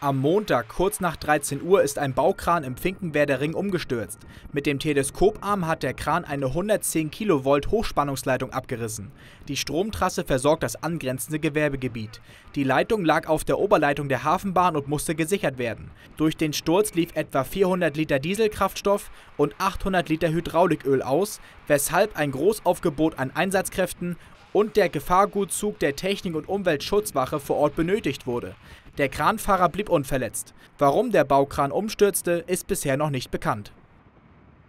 Am Montag, kurz nach 13 Uhr, ist ein Baukran im Finkenwerder Ring umgestürzt. Mit dem Teleskoparm hat der Kran eine 110 Kilovolt Hochspannungsleitung abgerissen. Die Stromtrasse versorgt das angrenzende Gewerbegebiet. Die Leitung lag auf der Oberleitung der Hafenbahn und musste gesichert werden. Durch den Sturz lief etwa 400 Liter Dieselkraftstoff und 800 Liter Hydrauliköl aus, weshalb ein Großaufgebot an Einsatzkräften und der Gefahrgutzug der Technik- und Umweltschutzwache vor Ort benötigt wurde. Der Kranfahrer blieb unverletzt. Warum der Baukran umstürzte, ist bisher noch nicht bekannt.